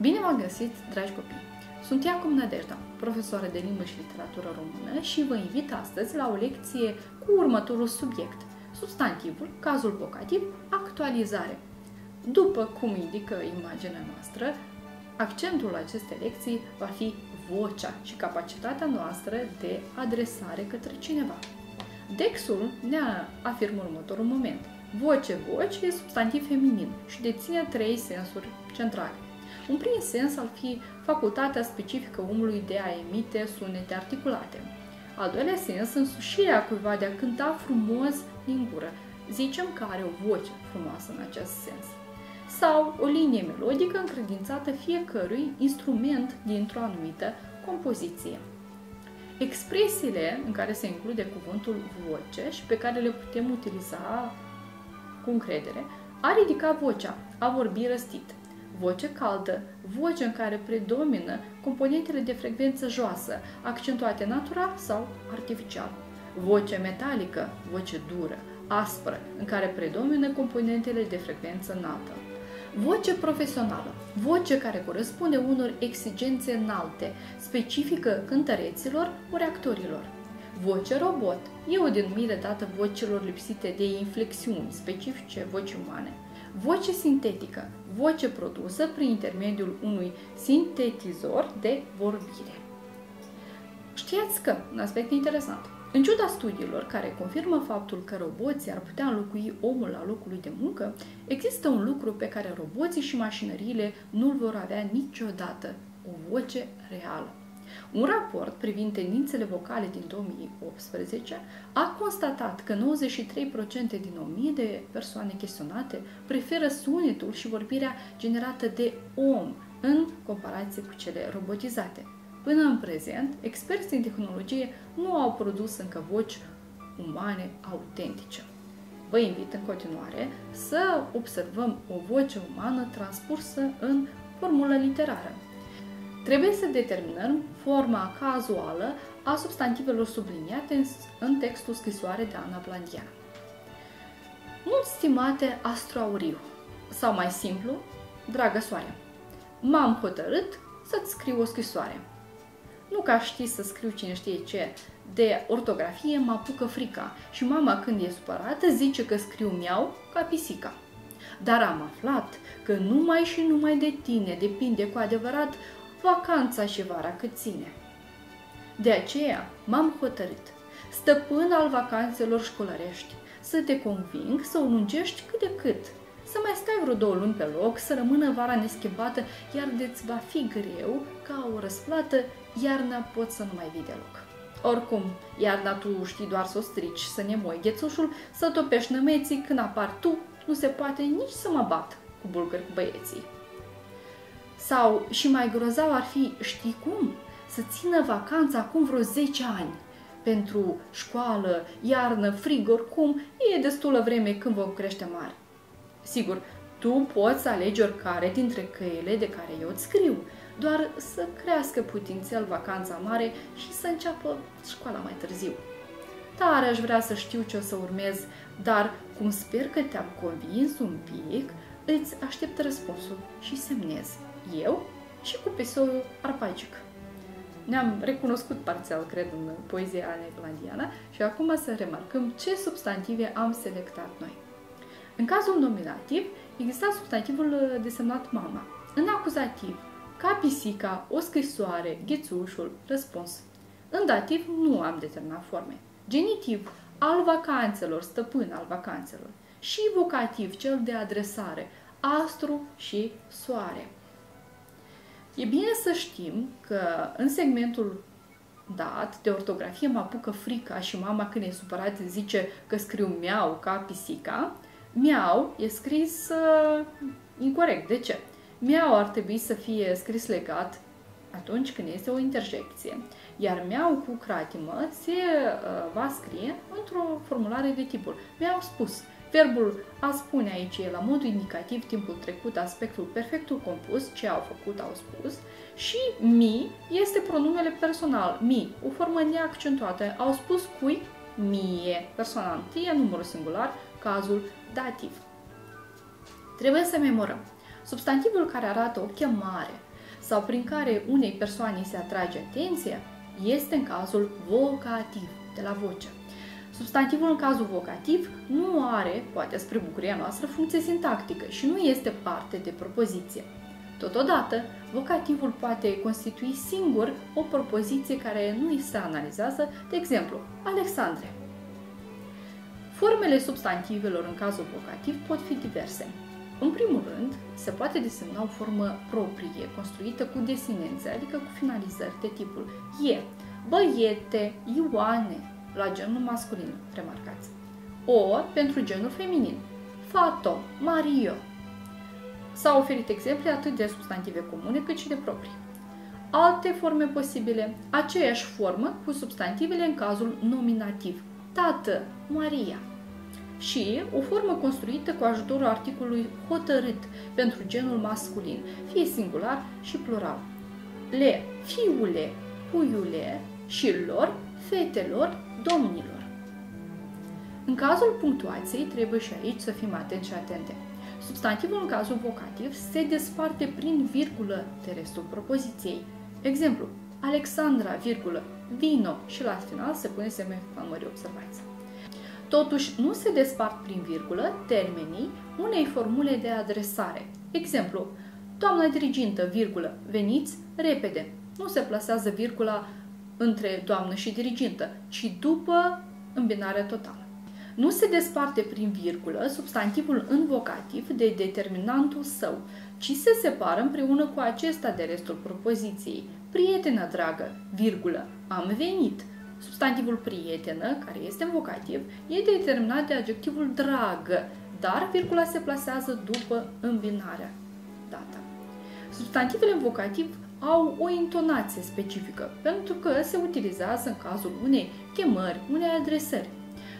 am găsit, dragi copii! Sunt Iacom Nădejda, profesoară de limbă și literatură română și vă invit astăzi la o lecție cu următorul subiect. Substantivul, cazul vocativ, actualizare. După cum indică imaginea noastră, accentul acestei lecții va fi vocea și capacitatea noastră de adresare către cineva. Dexul ne afirmă următorul moment. Voce, voce e substantiv feminin și deține trei sensuri centrale. Un prim sens ar fi facultatea specifică omului de a emite sunete articulate. Al doilea sens, însușirea cuiva de a cânta frumos din gură. Zicem că are o voce frumoasă în acest sens. Sau o linie melodică încredințată fiecărui instrument dintr-o anumită compoziție. Expresiile în care se include cuvântul voce și pe care le putem utiliza cu încredere, a ridica vocea, a vorbi răstit. Voce caldă, voce în care predomină componentele de frecvență joasă, accentuate natural sau artificial. Voce metalică, voce dură, aspră, în care predomină componentele de frecvență înaltă. Voce profesională, voce care corespunde unor exigențe înalte, specifică cântăreților ori actorilor. Voce robot e o denumire dată vocilor lipsite de inflexiuni specifice voci umane. Voce sintetică, voce produsă prin intermediul unui sintetizor de vorbire. Știați că, un aspect interesant, în ciuda studiilor care confirmă faptul că roboții ar putea înlocui omul la locul lui de muncă, există un lucru pe care roboții și mașinăriile nu-l vor avea niciodată, o voce reală. Un raport privind tendințele vocale din 2018 a constatat că 93% din 1000 de persoane chestionate preferă sunetul și vorbirea generată de om în comparație cu cele robotizate. Până în prezent, experții în tehnologie nu au produs încă voci umane autentice. Vă invit în continuare să observăm o voce umană transpusă în formulă literară. Trebuie să determinăm forma cazuală a substantivelor subliniate în textul scrisoare de Ana Blandian. Mult stimate astroauriu, sau mai simplu, dragă soare, m-am hotărât să-ți scriu o scrisoare. Nu ca știi să scriu cine știe ce, de ortografie mă apucă frica și mama când e supărată zice că scriu miau ca pisica. Dar am aflat că numai și numai de tine depinde cu adevărat vacanța și vara cât ține. De aceea m-am hotărât, stăpân al vacanțelor școlărești, să te conving să o lungești cât de cât, să mai stai vreo două luni pe loc, să rămână vara neschimbată, iar de-ți va fi greu ca o răsplată, iarna poți să nu mai vii deloc. Oricum, iarna tu știi doar să o strici, să ne moi ghețușul, să topești nămeții, când apar tu, nu se poate nici să mă bat cu bulgări cu băieții. Sau, și mai grozav ar fi, știi cum? Să țină vacanța acum vreo 10 ani. Pentru școală, iarnă, frig, oricum, e destulă vreme când vom crește mari. Sigur, tu poți să alegi oricare dintre căile de care eu îți scriu, doar să crească putințel vacanța mare și să înceapă școala mai târziu. Tare aș vrea să știu ce o să urmez, dar cum sper că te-am convins un pic, îți aștept răspunsul și semnez eu și cu pisoiul arpaigic. Ne-am recunoscut parțial, cred, în poezia neerlandiană și acum să remarcăm ce substantive am selectat noi. În cazul nominativ, exista substantivul desemnat mama. În acuzativ, ca pisica, o scrisoare, ghețușul, răspuns. În dativ nu am determinat forme. Genitiv, al vacanțelor, stăpân al vacanțelor. Și vocativ, cel de adresare, astru și soare. E bine să știm că în segmentul dat de ortografie mă apucă frica și mama când e supărat zice că scriu miau ca pisica, miau e scris uh, incorrect. De ce? Miau ar trebui să fie scris legat atunci când este o interjecție, iar miau cu cratimă se uh, va scrie într-o formulare de tipul mi-au spus, Verbul a spune aici e la modul indicativ timpul trecut, aspectul perfectul compus, ce au făcut, au spus, și mi este pronumele personal, mi, o formă neaccentuată, au spus cui, mie, personal, e numărul singular, cazul dativ. Trebuie să memorăm. Substantivul care arată o chemare sau prin care unei persoane se atrage atenția este în cazul vocativ, de la voce. Substantivul în cazul vocativ nu are, poate spre bucuria noastră, funcție sintactică și nu este parte de propoziție. Totodată, vocativul poate constitui singur o propoziție care nu îi se analizează, de exemplu, Alexandre. Formele substantivelor în cazul vocativ pot fi diverse. În primul rând, se poate desemna o formă proprie, construită cu desinențe, adică cu finalizări de tipul e, băiete, ioane, la genul masculin, remarcați. O pentru genul feminin, fato, mario. S-au oferit exemple atât de substantive comune cât și de proprii. Alte forme posibile, aceeași formă cu substantivele în cazul nominativ, tată, Maria. Și o formă construită cu ajutorul articolului hotărât pentru genul masculin, fie singular și plural. Le, fiule, puiule și lor, fetelor, domnilor. În cazul punctuației trebuie și aici să fim atenți și atente. Substantivul în cazul vocativ se desparte prin virgulă de restul propoziției. Exemplu, Alexandra, virgulă, vino și la final se pune semne exclamării observați. Totuși, nu se despart prin virgulă termenii unei formule de adresare. Exemplu, doamna dirigintă, virgulă, veniți repede. Nu se plasează virgula între doamnă și dirigintă, ci după îmbinarea totală. Nu se desparte prin virgulă substantivul învocativ de determinantul său, ci se separă împreună cu acesta de restul propoziției. Prietenă dragă, virgulă, am venit. Substantivul prietenă, care este învocativ, e determinat de adjectivul dragă, dar virgula se plasează după îmbinarea dată. Substantivele învocativ au o intonație specifică, pentru că se utilizează în cazul unei chemări, unei adresări.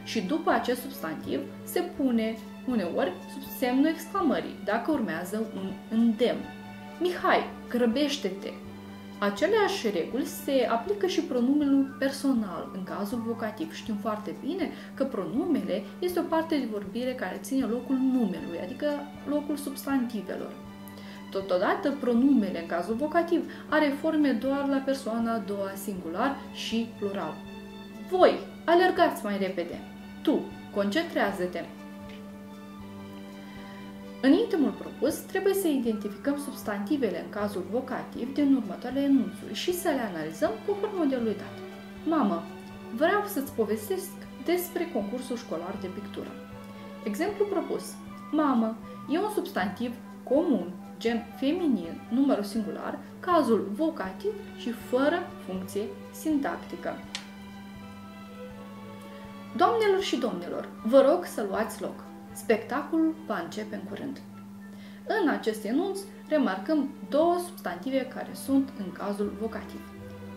Și după acest substantiv se pune uneori sub semnul exclamării, dacă urmează un îndemn. Mihai, grăbește-te! Aceleași reguli se aplică și pronumelul personal în cazul vocativ. Știm foarte bine că pronumele este o parte de vorbire care ține locul numelui, adică locul substantivelor. Totodată, pronumele în cazul vocativ are forme doar la persoana a doua singular și plural. Voi, alergați mai repede. Tu, concentrează-te. În intimul propus, trebuie să identificăm substantivele în cazul vocativ din următoarele enunțuri și să le analizăm conform modelului dat. Mamă, vreau să-ți povestesc despre concursul școlar de pictură. Exemplu propus. Mamă e un substantiv comun gen feminin, numărul singular, cazul vocativ și fără funcție sintactică. Doamnelor și domnilor, vă rog să luați loc. Spectacolul va începe în curând. În acest enunț remarcăm două substantive care sunt în cazul vocativ.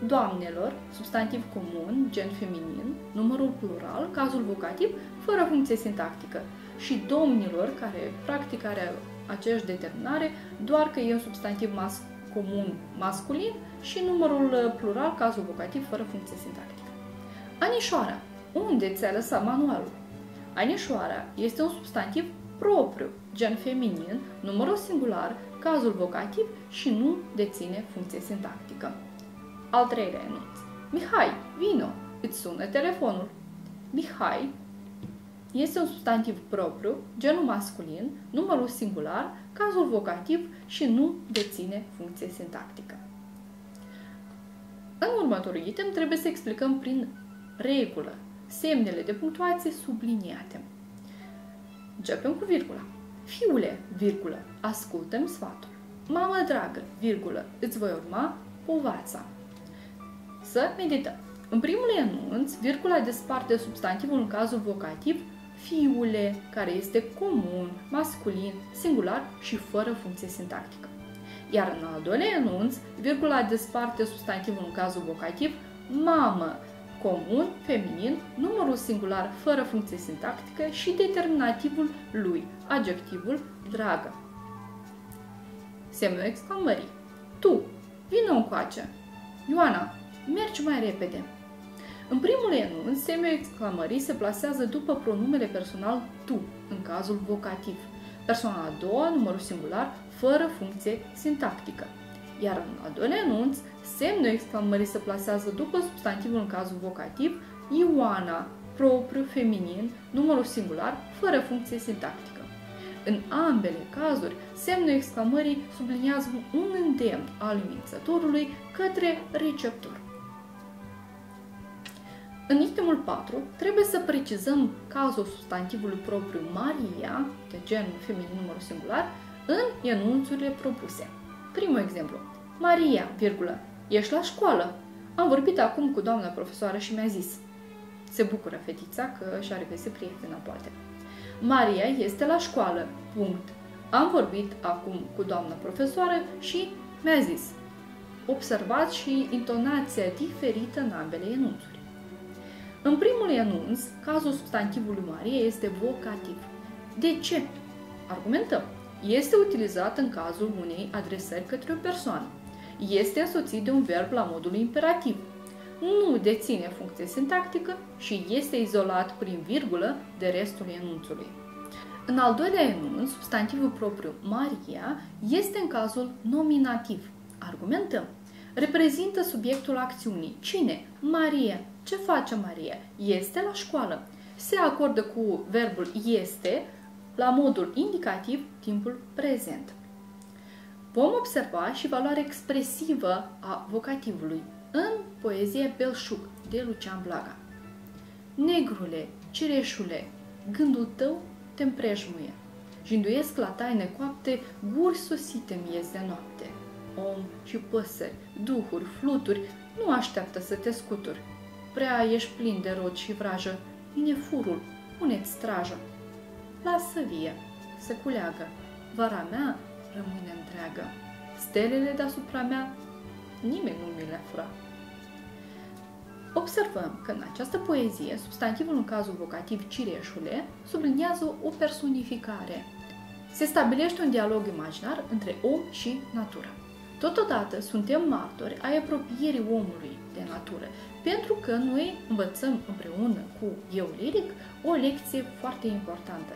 Doamnelor, substantiv comun, gen feminin, numărul plural, cazul vocativ, fără funcție sintactică. Și domnilor, care practic are aceeași determinare, doar că e un substantiv mas comun masculin și numărul uh, plural, cazul vocativ, fără funcție sintactică. Anișoara. Unde ți-a lăsat manualul? Anișoara este un substantiv propriu, gen feminin, numărul singular, cazul vocativ și nu deține funcție sintactică. Al treilea enunț. Mihai, vino, îți sună telefonul. Mihai este un substantiv propriu, genul masculin, numărul singular, cazul vocativ și nu deține funcție sintactică. În următorul item trebuie să explicăm prin regulă semnele de punctuație subliniate. Începem cu virgula. Fiule, virgulă, ascultă-mi sfatul. Mamă dragă, virgulă, îți voi urma povața. Să medităm. În primul enunț, virgula desparte substantivul în cazul vocativ fiule, care este comun, masculin, singular și fără funcție sintactică. Iar în al doilea enunț, virgula desparte substantivul în cazul vocativ mamă, comun, feminin, numărul singular fără funcție sintactică și determinativul lui, adjectivul dragă. Semnul exclamării. Tu, vină încoace. Ioana, mergi mai repede. În primul enunț, semnul exclamării se plasează după pronumele personal tu, în cazul vocativ. Persoana a doua, numărul singular, fără funcție sintactică. Iar în al doilea enunț, semnul exclamării se plasează după substantivul în cazul vocativ Ioana, propriu, feminin, numărul singular, fără funcție sintactică. În ambele cazuri, semnul exclamării subliniază un îndemn al amenințătorului către receptor. În itemul 4, trebuie să precizăm cazul substantivului propriu Maria, de genul feminin numărul singular, în enunțurile propuse. Primul exemplu. Maria, virgulă, ești la școală. Am vorbit acum cu doamna profesoară și mi-a zis. Se bucură fetița că și-a regăsit prietena, poate. Maria este la școală, punct. Am vorbit acum cu doamna profesoară și mi-a zis. Observați și intonația diferită în ambele enunțuri. În primul enunț, cazul substantivului Maria este vocativ. De ce? Argumentăm. Este utilizat în cazul unei adresări către o persoană. Este însoțit de un verb la modul imperativ. Nu deține funcție sintactică și este izolat prin virgulă de restul enunțului. În al doilea enunț, substantivul propriu Maria este în cazul nominativ. Argumentăm. Reprezintă subiectul acțiunii. Cine? Maria. Ce face Maria? Este la școală. Se acordă cu verbul este la modul indicativ timpul prezent. Vom observa și valoarea expresivă a vocativului în poezia Belșug de Lucian Blaga. Negrule, cireșule, gândul tău te împrejmuie. Jinduiesc la taine coapte guri sosite miez de noapte. Om și păsări, duhuri, fluturi, nu așteaptă să te scuturi. Prea ești plin de rod și vrajă, vine furul, puneți straja. Lasă vie, să culeagă, vara mea rămâne întreagă. Stelele deasupra mea, nimeni nu mi le fura. Observăm că în această poezie, substantivul în cazul vocativ cireșule subliniază o personificare. Se stabilește un dialog imaginar între om și natură. Totodată suntem martori ai apropierii omului de natură, pentru că noi învățăm împreună cu eu liric o lecție foarte importantă.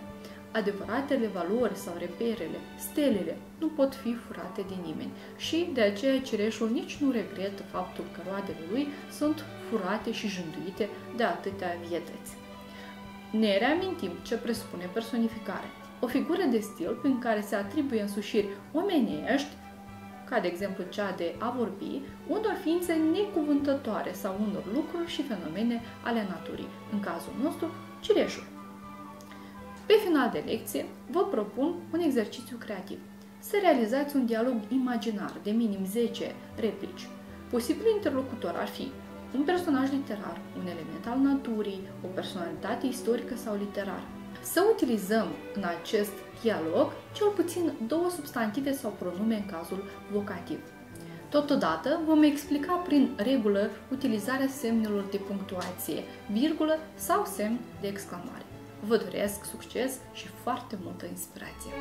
Adevăratele valori sau reperele, stelele, nu pot fi furate de nimeni și de aceea cireșul nici nu regretă faptul că roadele lui sunt furate și jânduite de atâtea vietăți. Ne reamintim ce presupune personificare. O figură de stil prin care se atribuie însușiri omenești, ca de exemplu cea de a vorbi, unor ființe necuvântătoare sau unor lucruri și fenomene ale naturii, în cazul nostru, cireșul. Pe final de lecție, vă propun un exercițiu creativ. Să realizați un dialog imaginar de minim 10 replici. Posibil interlocutor ar fi un personaj literar, un element al naturii, o personalitate istorică sau literară. Să utilizăm în acest dialog cel puțin două substantive sau pronume în cazul vocativ. Totodată vom explica prin regulă utilizarea semnelor de punctuație, virgulă sau semn de exclamare. Vă doresc succes și foarte multă inspirație!